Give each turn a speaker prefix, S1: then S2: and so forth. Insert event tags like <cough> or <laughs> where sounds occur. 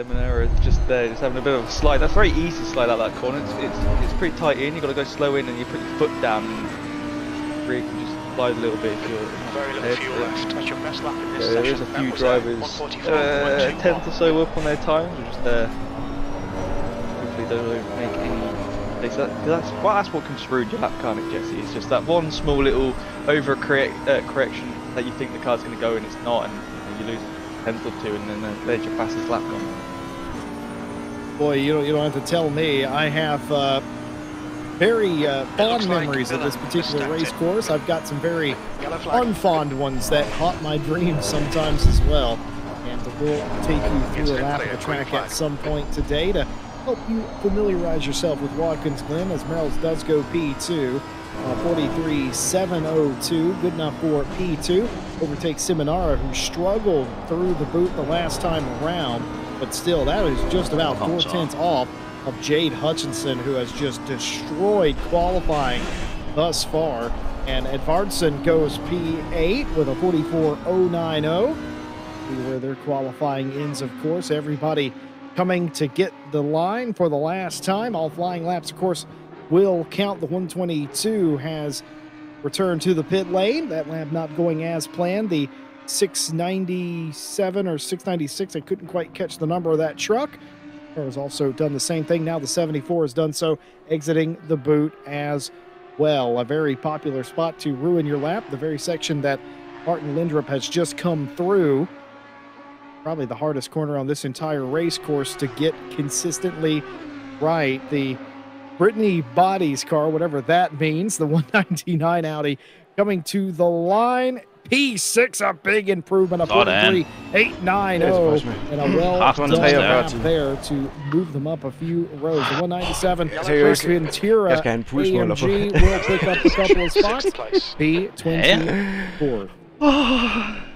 S1: Is just there, just having a bit of a slide. That's very easy to slide out that corner. It's, it's, it's pretty tight in. You've got to go slow in and you put your foot down and rear can just slide a little bit if you're
S2: Very little fuel left. That's your best lap in this
S1: is
S2: session.
S1: a few drivers
S2: 144,
S1: uh,
S2: 121.
S1: tenth or so up on their times, which is there. Hopefully they don't make any mistakes. That, that's, well, that's what can screw your lap, can't it, Jesse? It's just that one small little over correct, uh, correction that you think the car's going to go and it's not, and you, know, you lose tenth or two, and then uh, there's your fastest lap gone.
S3: Boy, you don't, you don't have to tell me. I have uh, very uh, fond
S2: like
S3: memories of this particular race course. I've got some very unfond ones that haunt my dreams sometimes as well. And we'll take you through a lap of the track at some point today to help you familiarize yourself with Watkins Glen as Merrill's does go P2. Uh, 43.702, good enough for P2. Overtakes Simonara, who struggled through the boot the last time around, but still, that is just about four tenths off of Jade Hutchinson, who has just destroyed qualifying thus far. And Edvardson goes P8 with a 44.090. See where their qualifying ends, of course. Everybody coming to get the line for the last time. All flying laps, of course, will count. The 122 has returned to the pit lane. That lap not going as planned. The 697 or 696, I couldn't quite catch the number of that truck. Has also done the same thing. Now the 74 has done so, exiting the boot as well. A very popular spot to ruin your lap. The very section that Martin Lindrup has just come through. Probably the hardest corner on this entire race course to get consistently right. The Brittany Bodies car, whatever that means, the <laughs> 199 Audi coming to the line. P6, a big improvement, a
S4: Not in.
S3: 43.890, and a hmm. well
S4: Half
S3: done
S4: on the tail,
S3: lap
S4: right.
S3: there to move them up a few rows. The 197
S5: Seriøst.
S3: Ventura
S5: Jeg skal have en pulsmåler på.
S3: AMG will pick up a couple of <laughs> spots.
S2: Sixth place.
S3: B24. <sighs> <sighs>